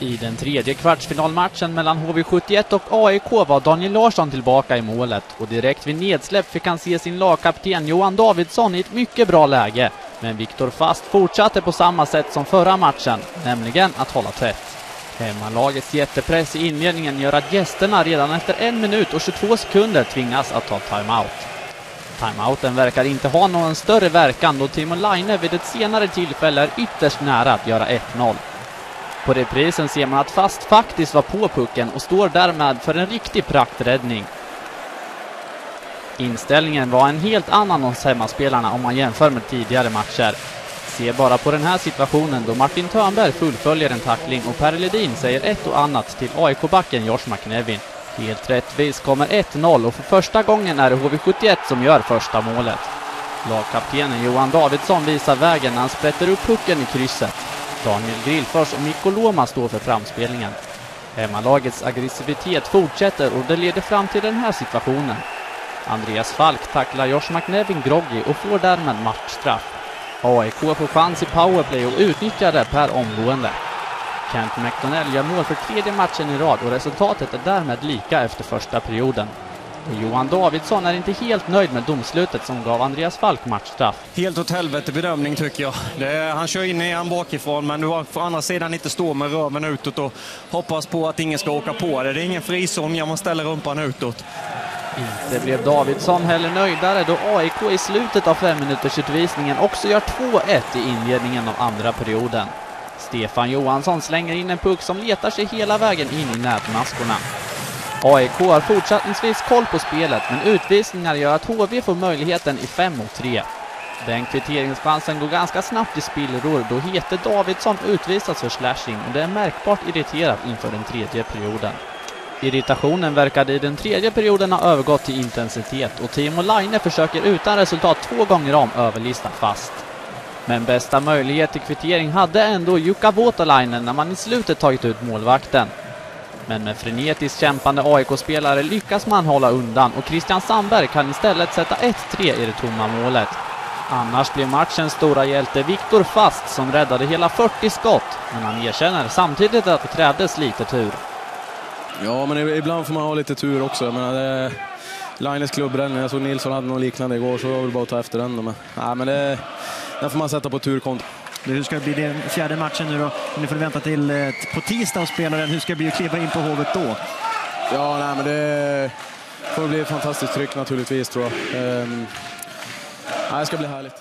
I den tredje kvartsfinalmatchen mellan HV71 och AIK var Daniel Larsson tillbaka i målet och direkt vid nedsläpp fick han se sin lagkapten Johan Davidsson i ett mycket bra läge. Men Viktor Fast fortsatte på samma sätt som förra matchen, nämligen att hålla tätt. Hemmalagets jättepress i inledningen gör att gästerna redan efter en minut och 22 sekunder tvingas att ta timeout. Timeouten verkar inte ha någon större verkan då Timo Laine vid ett senare tillfälle är ytterst nära att göra 1-0. På reprisen ser man att Fast faktiskt var på pucken och står därmed för en riktig prakträddning. Inställningen var en helt annan hos hemmaspelarna om man jämför med tidigare matcher. Se bara på den här situationen då Martin Törnberg fullföljer en tackling och Per Ledin säger ett och annat till AIK-backen Josh McNevin. Helt rättvist kommer 1-0 och för första gången är det HV71 som gör första målet. Lagkaptenen Johan Davidsson visar vägen när han sprätter upp pucken i krysset. Daniel Grillfors och Mikko Loma står för framspelningen. Hemmalagets aggressivitet fortsätter och det leder fram till den här situationen. Andreas Falk tacklar Josh McNevin groggy och får därmed matchstraff. AIK får chans i powerplay och utnyttjar det per omgående. Kent McDonnell gör mål för tredje matchen i rad och resultatet är därmed lika efter första perioden. Och Johan Davidsson är inte helt nöjd med domslutet som gav Andreas Falk matchstraff. Helt åt helvete bedömning tycker jag. Det, han kör in i han bakifrån men du på andra sidan inte stå med röven utåt och hoppas på att ingen ska åka på det. Det är ingen frizon man ställer rumpan utåt. Inte blev Davidsson heller nöjdare då AIK i slutet av femminutersutvisningen också gör 2-1 i inledningen av andra perioden. Stefan Johansson slänger in en puck som letar sig hela vägen in i nätmaskorna. AIK har fortsättningsvis koll på spelet, men utvisningar gör att HV får möjligheten i 5 mot 3. Den kvitteringschansen går ganska snabbt i spillror då Hete Davidsson utvisas för slashing och det är märkbart irriterat inför den tredje perioden. Irritationen verkade i den tredje perioden ha övergått till intensitet och Timo Laine försöker utan resultat två gånger om överlista fast. Men bästa möjlighet till kvittering hade ändå Jukka Vuotalainen när man i slutet tagit ut målvakten. Men med frenetiskt kämpande AIK-spelare lyckas man hålla undan och Christian Sandberg kan istället sätta 1-3 i det tomma målet. Annars blev matchens stora hjälte Viktor Fast som räddade hela 40 skott, men han erkänner samtidigt att det krävdes lite tur. Ja, men ibland får man ha lite tur också. Jag menar, det, Lines klubbräddning, jag såg Nilsson hade något liknande igår, så det var väl bara att ta efter den. Men, nej, men det, den får man sätta på turkonto. Hur ska det bli den fjärde matchen nu då? Nu får du vänta till eh, på tisdag och spela den. Hur ska det bli att kliva in på Hovet då? Ja, nej, men det får bli ett fantastiskt tryck naturligtvis tror jag. Ehm, nej, det ska bli härligt.